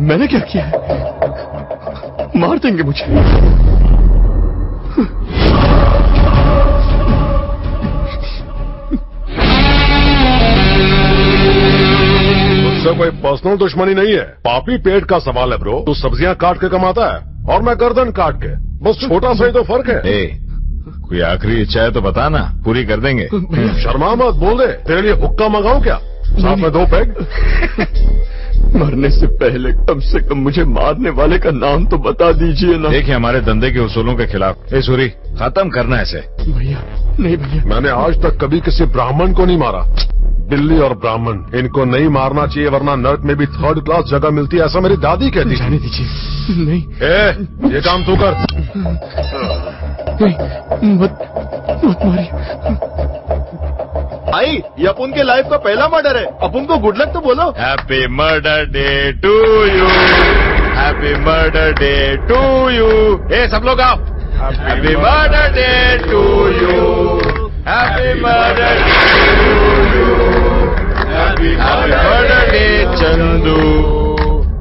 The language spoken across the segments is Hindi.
मैंने क्या किया? है मार देंगे मुझे। मुझसे कोई पर्सनल दुश्मनी नहीं है। पापी पेट का सवाल है ब्रो तू सब्ज़ियाँ काट के कमाता है और मैं गर्दन काट के। बस छोटा सा ही तो फ़र्क है। ए, कोई आखिरी इच्छा है तो बताना पूरी कर देंगे। शर्मा मत बोल दे। तेरे लिए हुक्का मंगाऊं क्या? साथ में दो पैग। मरने से पहले कम से कम मुझे मारने वाले का नाम तो बता दीजिए ना। देखिए हमारे धंधे के उसूलों के खिलाफ। ए सूरी खत्म करना ऐसे भैया नहीं भैया। मैंने आज तक कभी किसी ब्राह्मण को नहीं मारा। बिल्ली और ब्राह्मण इनको नहीं मारना चाहिए वरना नर्क में भी थर्ड क्लास जगह मिलती है ऐसा मेरी दादी कहती जाने दीजिए। नहीं। ए, ये काम तू कर। नहीं मत मत मारिए। भाई ये अपन के लाइफ का पहला मर्डर है। अपन को गुड लक तो बोलो। Happy murder day to you happy murder day to you ए सब लोग आओ। Happy murder day to you happy murder happy murder day Chandu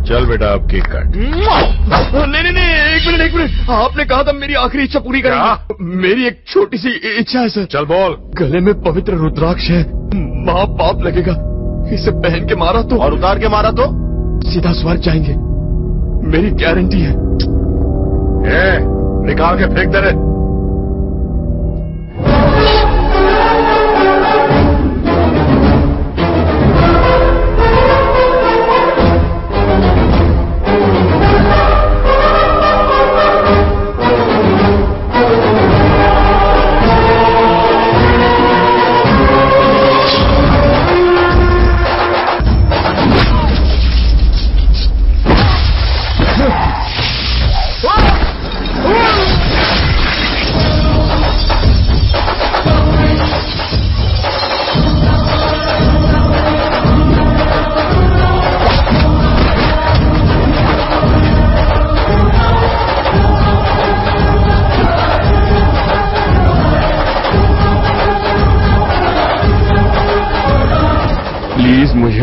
चल बेटा आपकी कट। नहीं नहीं नहीं। एक मिनट एक मिनट। आपने कहा था मेरी आखिरी इच्छा पूरी करेंगे। मेरी एक छोटी सी इच्छा है सर। चल बोल। गले में पवित्र रुद्राक्ष है। माँ बाप लगेगा। इसे पहन के मारा तो और उतार के मारा तो? सीधा स्वर्ग जाएँगे। मेरी गारंटी है। ए, निकाल के फेंक दे रे।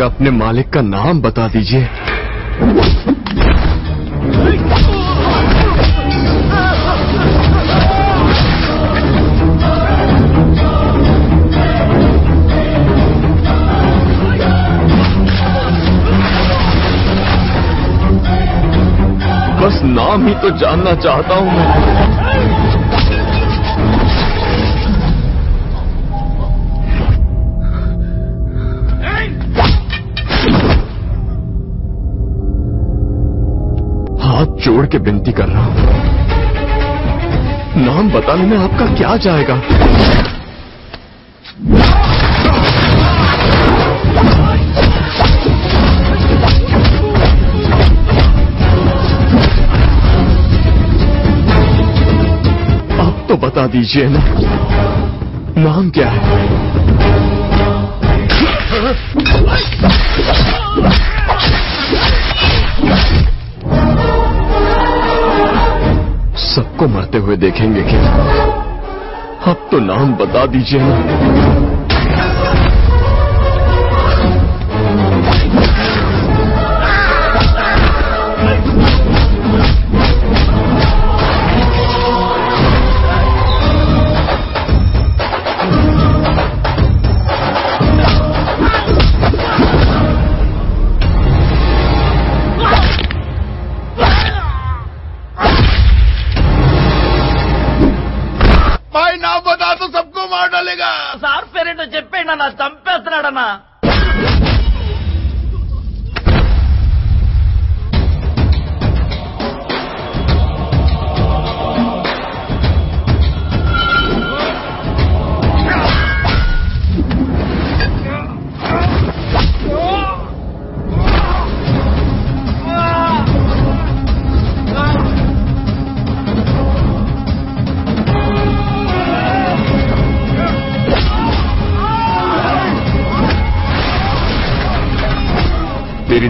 मुझे अपने मालिक का नाम बता दीजिए। बस नाम ही तो जानना चाहता हूँ मैं। जोड़ के विनती कर रहा हूँ। नाम बताने में आपका क्या जाएगा। आप तो बता दीजिए ना। नाम क्या है? हुए देखेंगे क्या अब तो नाम बता दीजिए ना। సార్ చెప్పేయండి అన్న చంపేస్తున్నాడన్నా.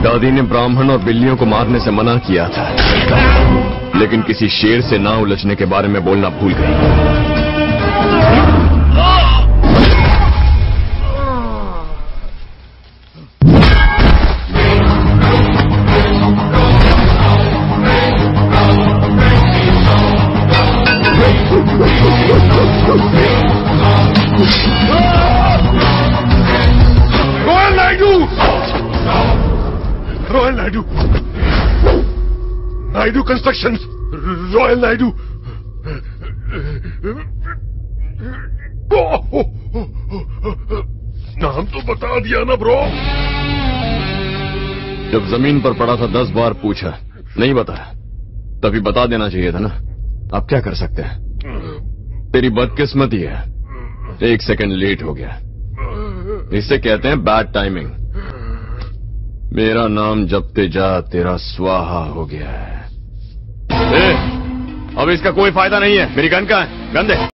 दादी ने ब्राह्मण और बिल्लियों को मारने से मना किया था। लेकिन किसी शेर से ना उलझने के बारे में बोलना भूल गई। नायडू नायडू कंस्ट्रक्शन रॉयल नायडू नाम तो बता दिया ना ब्रो जब ज़मीन पर पड़ा था, दस बार पूछा। नहीं बताया तभी बता देना चाहिए था ना। अब क्या कर सकते हैं? तेरी बदकिस्मती है। एक सेकंड लेट हो गया। इसे कहते हैं बैड टाइमिंग मेरा नाम जपते जा तेरा स्वाहा हो गया है। ए, अब इसका कोई फ़ायदा नहीं है। मेरी गन का है? गन दे।